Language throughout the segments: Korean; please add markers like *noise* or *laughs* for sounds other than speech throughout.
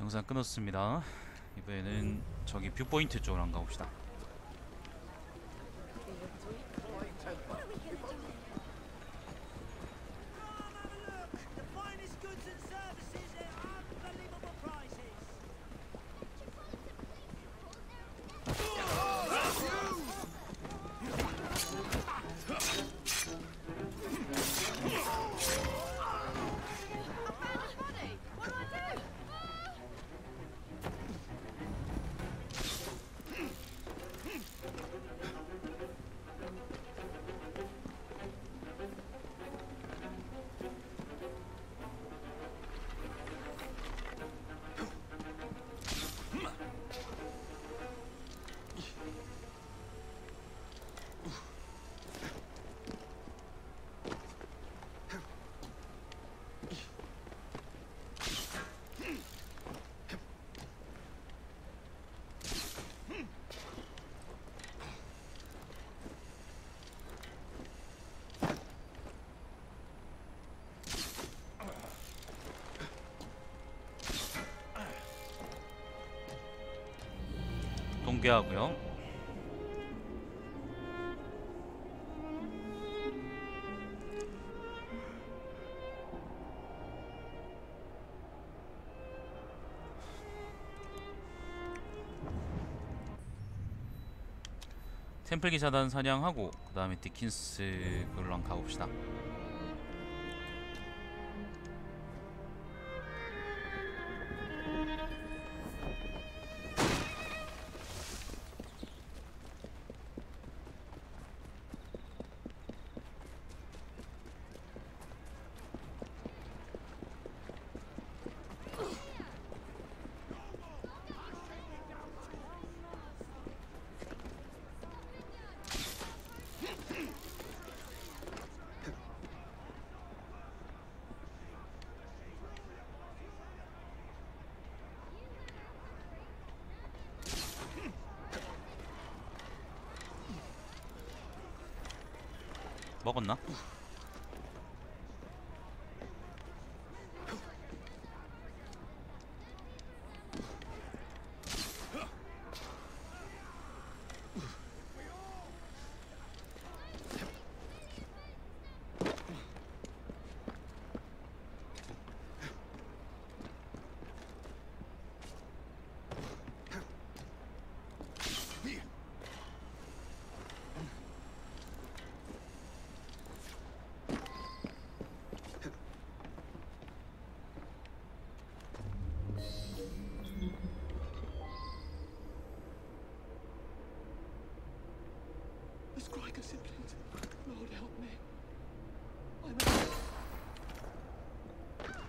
영상 끊었습니다. 이번에는 저기 뷰포인트 쪽으로 한번 가봅시다. 동계하고요. 템플 기사단 사냥하고 그 다음에 디킨스 한번 가봅시다. 먹었나?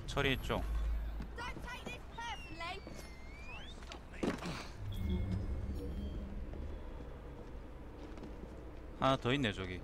처리했죠. 하나 더 있네 저기.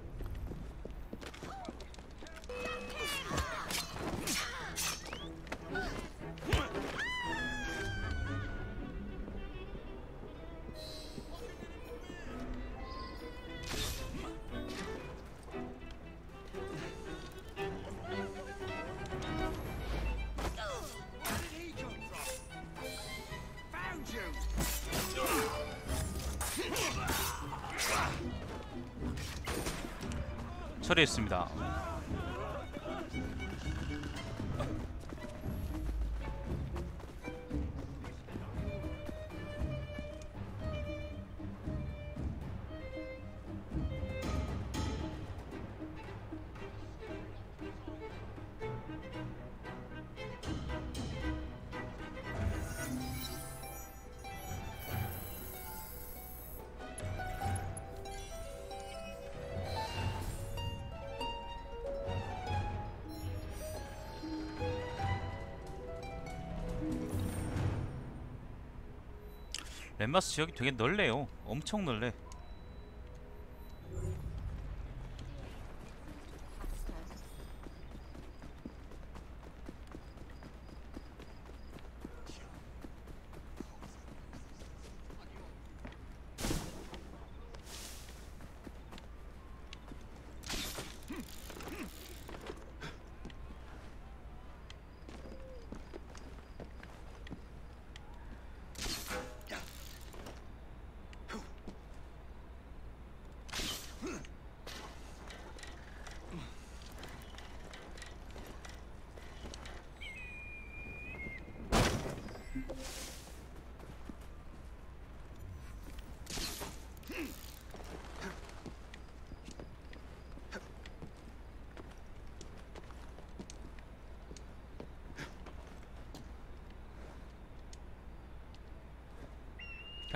랜마스 지역이 되게 넓네요. 엄청 넓네.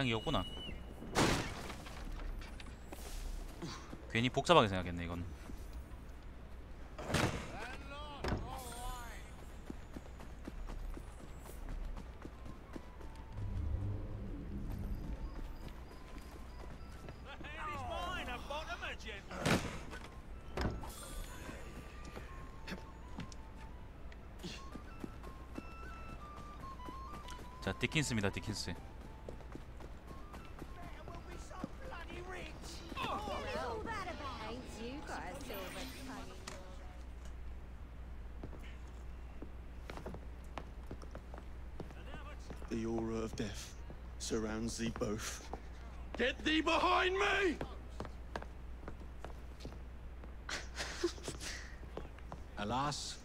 그냥 이거구나 괜히 복잡하게 생각했네 이건. 자 디킨스입니다 디킨스 surrounds thee both. Get thee behind me! *laughs* Alas,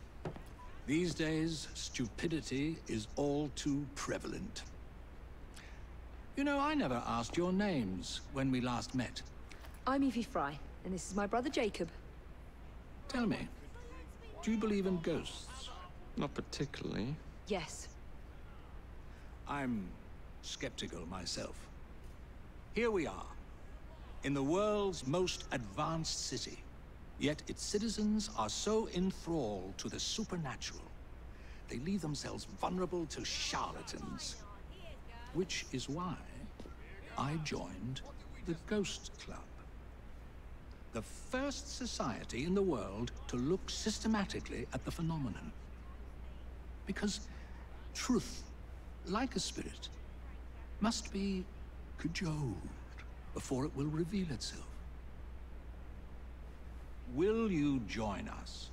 these days stupidity is all too prevalent. You know, I never asked your names when we last met. I'm Evie Fry, and this is my brother Jacob. Tell me, do you believe in ghosts? Not particularly. Yes, I'm skeptical myself. Here we are, in the world's most advanced city. Yet its citizens are so enthralled to the supernatural, they leave themselves vulnerable to charlatans. Which is why I joined the Ghost Club. The first society in the world to look systematically at the phenomenon. Because truth, like a spirit, must be cajoled before it will reveal itself. Will you join us?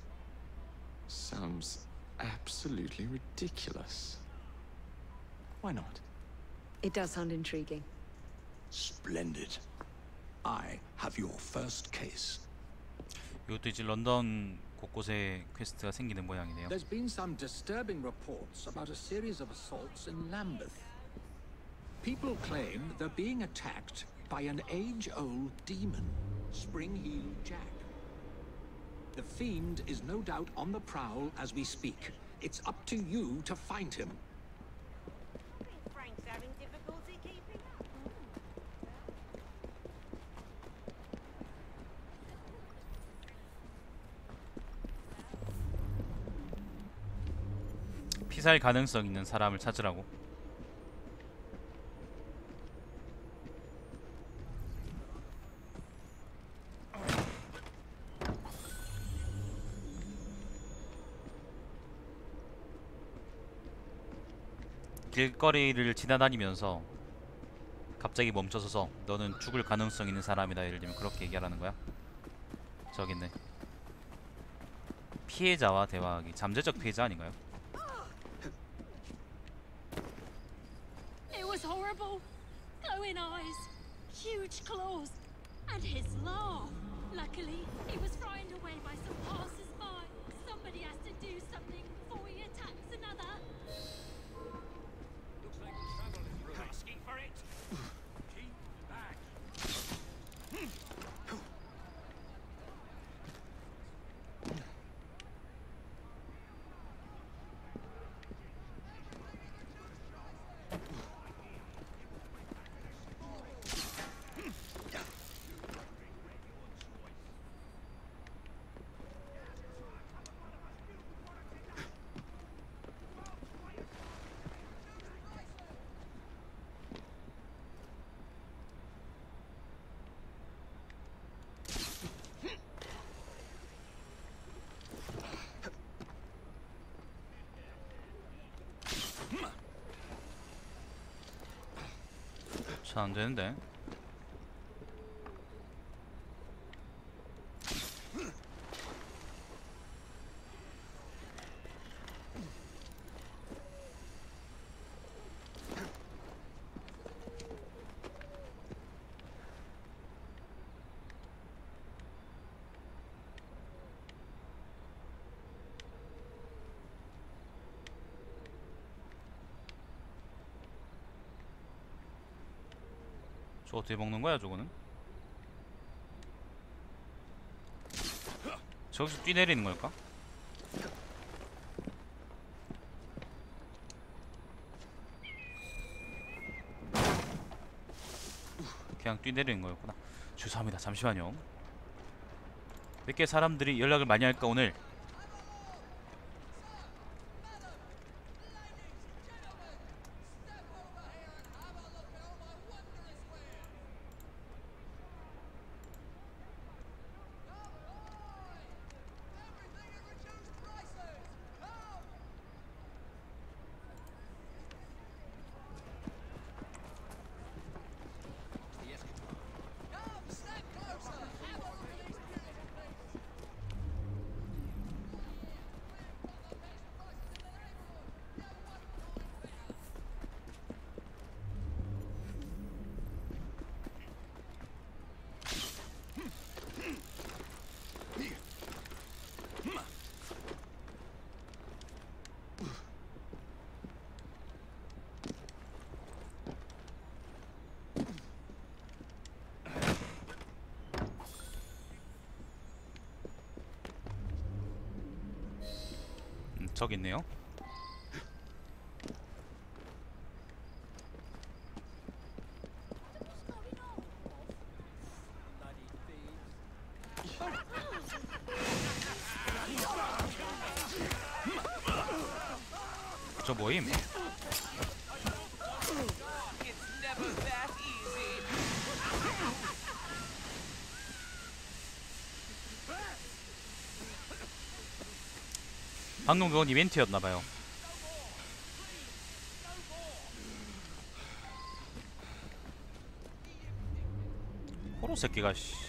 Sounds absolutely ridiculous. Why not? it does sound intriguing. Splendid. I have your first case. 이것도 이제 런던 곳곳에 퀘스트가 생기는 모양이네요 There's been some disturbing reports about a series of assaults in Lambeth. People claim they're being attacked by an age-old demon, Spring-Heel Jack. The fiend is no doubt on the prowl as we speak. It's up to you to find him. Frank's having difficulty keeping up. 피살 가능성 있는 사람을 찾으라고 길거리를 지나다니면서 갑자기 멈춰서서 너는 죽을 가능성 있는 사람이다. 예를 들면 그렇게 얘기하라는 거야? 저기 있네. 피해자와 대화하기. 잠재적 피해자 아닌가요? 잘 안되는데 어떻게 먹는 거야 저거는? 저기서 뛰내리는 걸까? 그냥 뛰내리는 거였구나 죄송합니다 잠시만요 몇 개 사람들이 연락을 많이 할까 오늘 저기 있네요 방금 그건 이벤트였나봐요. 호로 새끼가 씨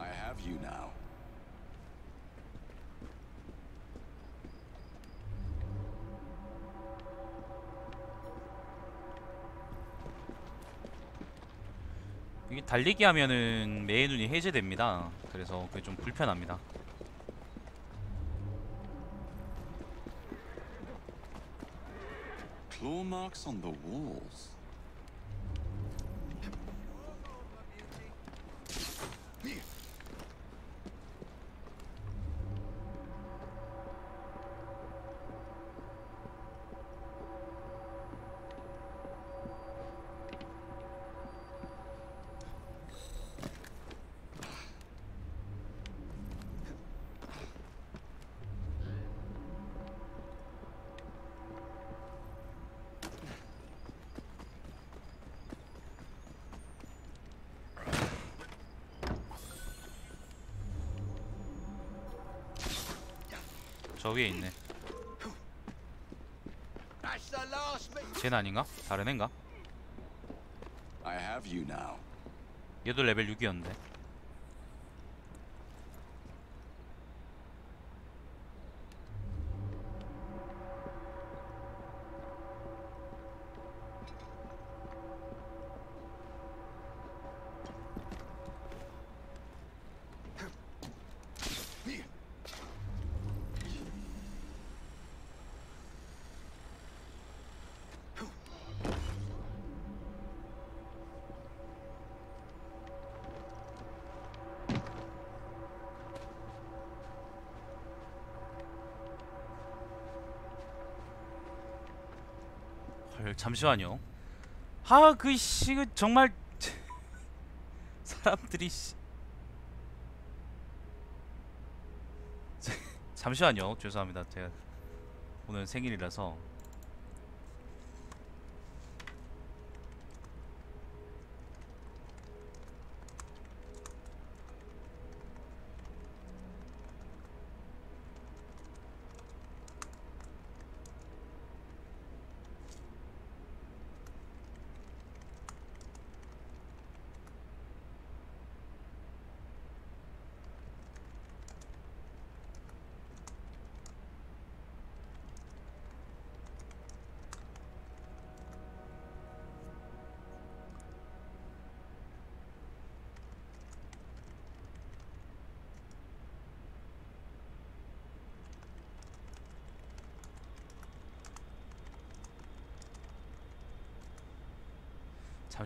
I have you now. 이게 달리기 하면은 매의 눈이 해제됩니다 그래서 그게 좀 불편합니다 Claw marks on the walls. 저 위에 있네 쟤는 아닌가? 다른 앤가? 얘도 레벨 6이었는데 잠시만요. 아그 씨, 그 정말 *laughs* 사람들이 씨. *laughs* 잠시만요. 죄송합니다. 제가 오늘 생일이라서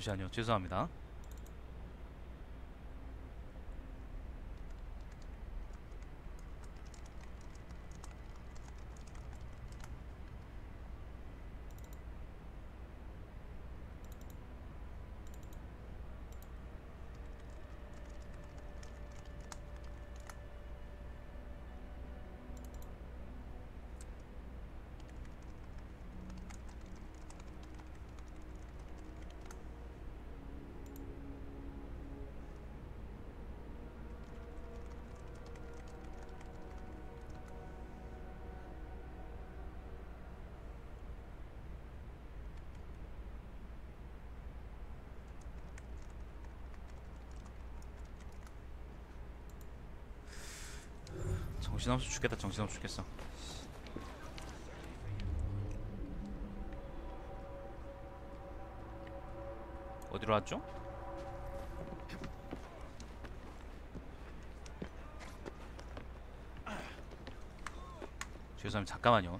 잠시만요. 죄송합니다. 정신없어 죽겠다. 정신없어 죽겠어. 어디로 왔죠? 죄송합니다. 잠깐만요.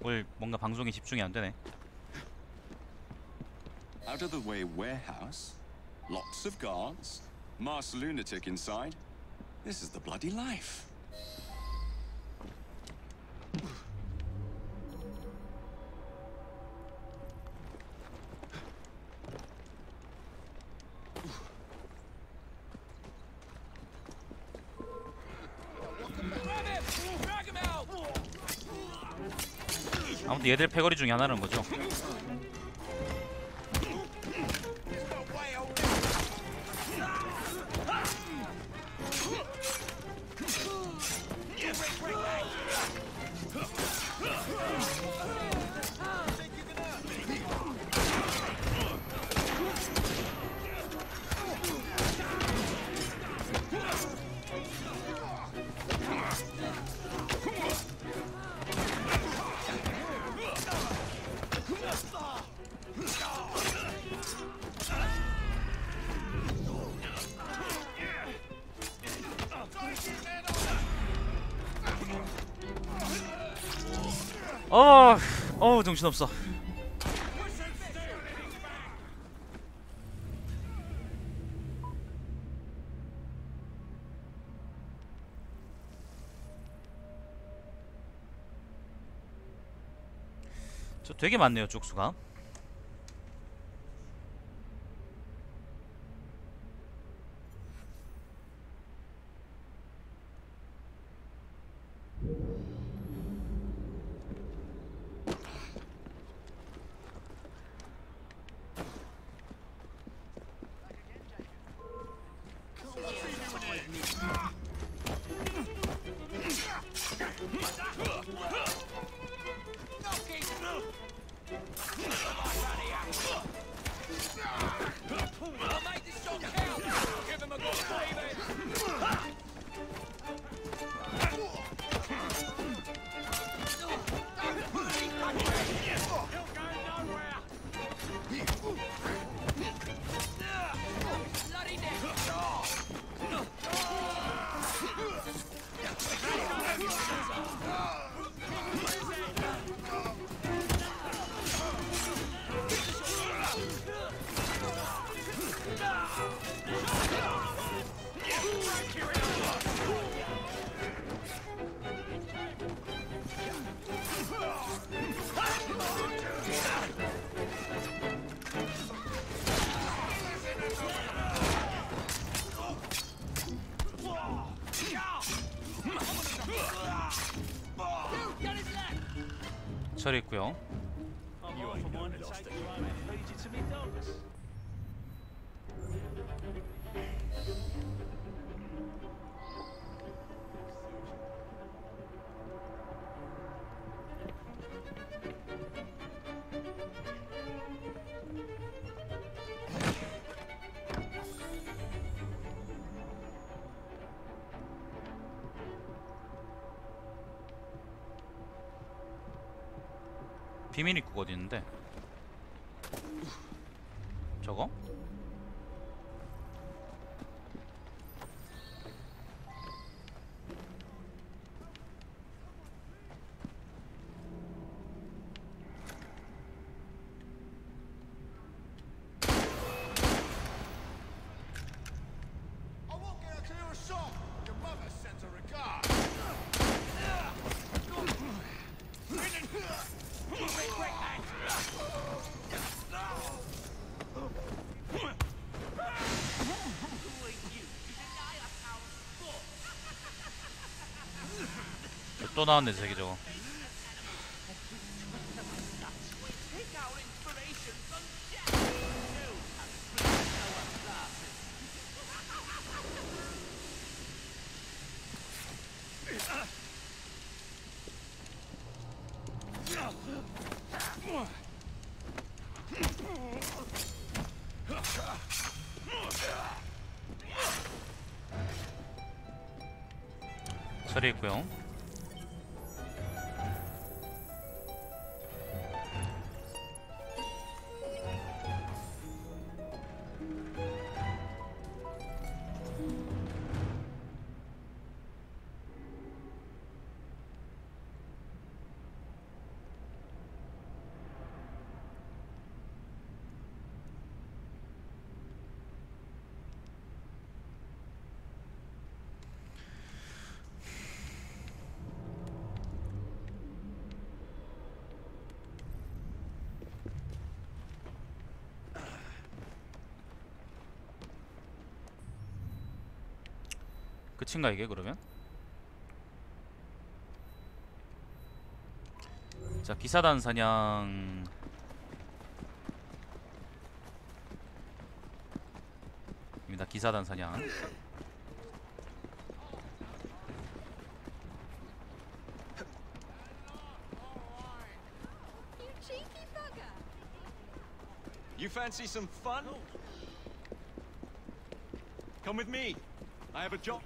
오늘 뭔가 방송에 집중이 안 되네. Out of the way warehouse, lots of guards, masked lunatic inside. This is the bloody life. 아무튼 얘들 패거리 중에 하나는 거죠. 어, 어 정신 없어. 저 되게 많네요 쪽수가. 처리 있고요. 비밀 입구가 어디 있는데? 또 나왔네 저기 저거 끝인가 이게 그러면? 자 기사단 사냥 입니다 기사단 사냥 You fancy some fun? Come with me. I have a job.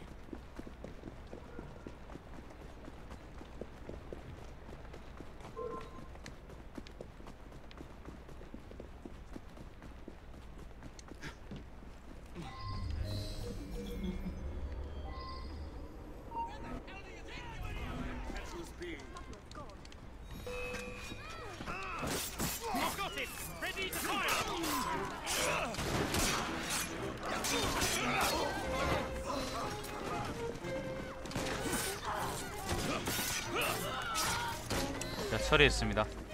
처리했습니다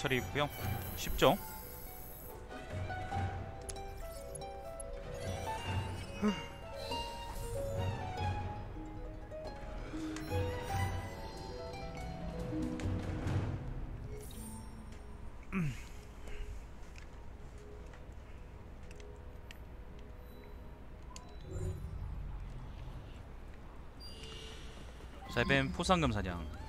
처리했고요 쉽죠? 자 이번엔 포상금 사냥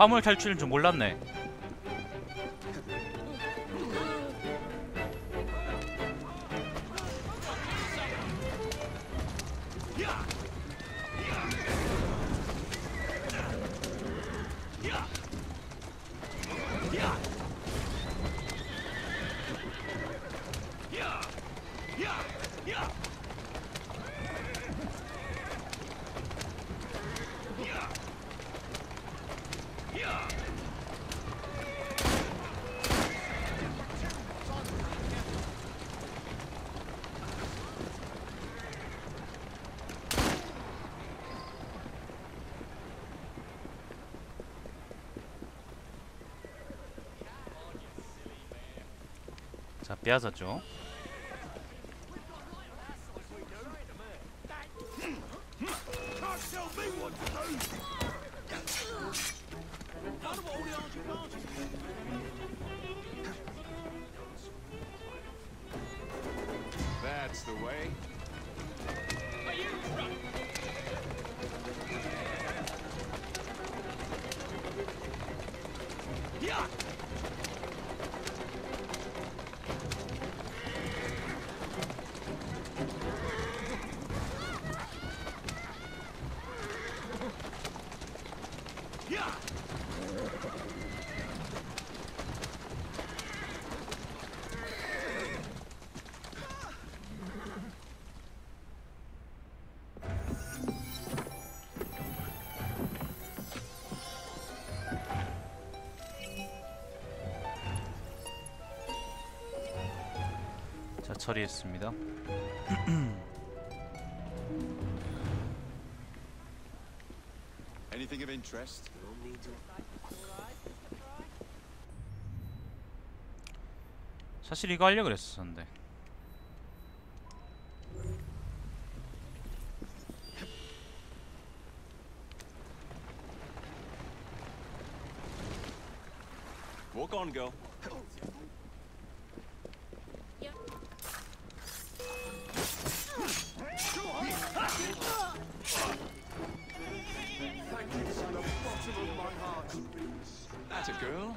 화물 탈출인 줄 몰랐네 That's the way. 자 처리했습니다. Anything of interest? 사실 이거 하려 그랬었는데. Walk on, girl. That's a girl.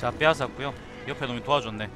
자 빼앗았고요. 옆에 놈이 도와줬네.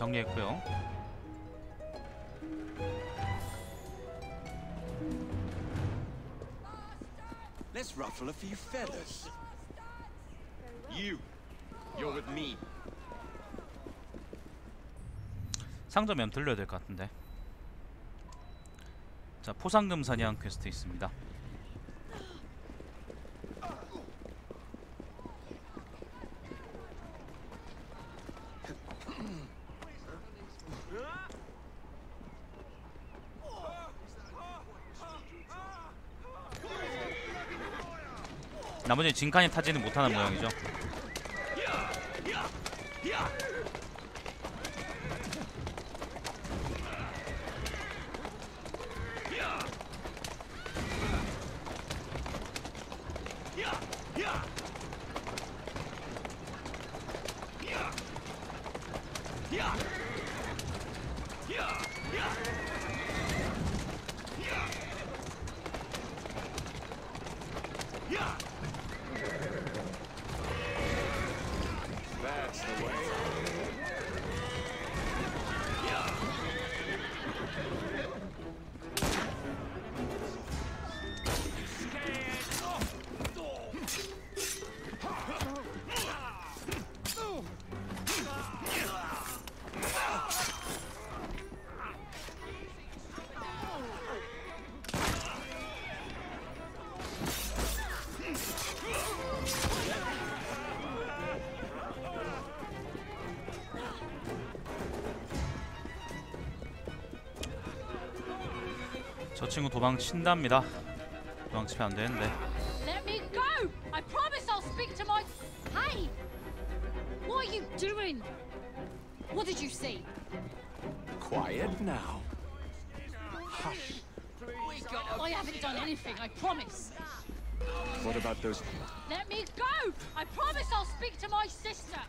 정리했고요. Let's ruffle a few feathers. You, you're with me. 상점에 들려야 될 것 같은데. 자 포상금 사냥 퀘스트 있습니다. 나머지 진칸이 타지는 못하는 모양이죠. That's 친구 도망친답니다. 도망치면 안 되는데. Let me go! I promise I'll speak to my. Hey! What are you doing? What did you see? Quiet now. Hush. I haven't done anything, I promise. What about those Let me go! I promise I'll speak to my sister.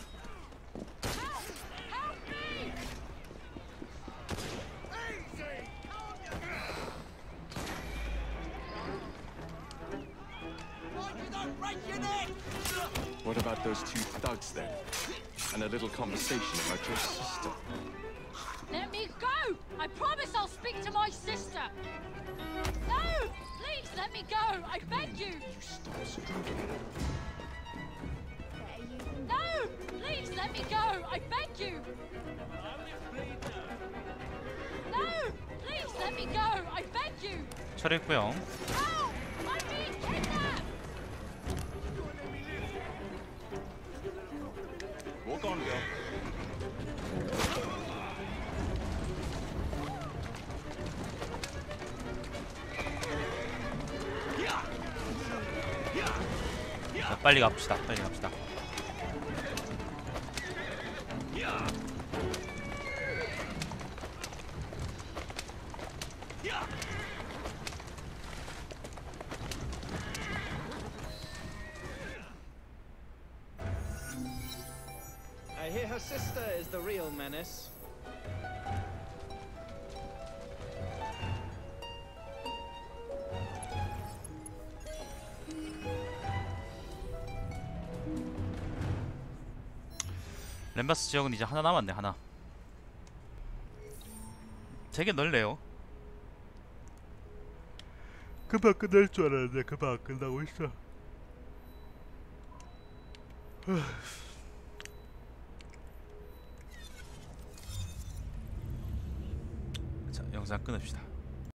What about those two thugs then? And a little conversation about your sister. Let me go! I promise I'll speak to my sister. No! Please let me go! I beg you! No! Please let me go! I beg you! No! Please let me go! I beg you! 철했고요. Help! I'm being kidnapped! Walk on, 빨리 갑시다. 빨리 갑시다. 램바스 지역은 이제 하나 남았네 하나. 되게 넓네요. 금방 끝날 줄 알았는데 금방 안 끝나고 있어. 자 영상 끊읍시다.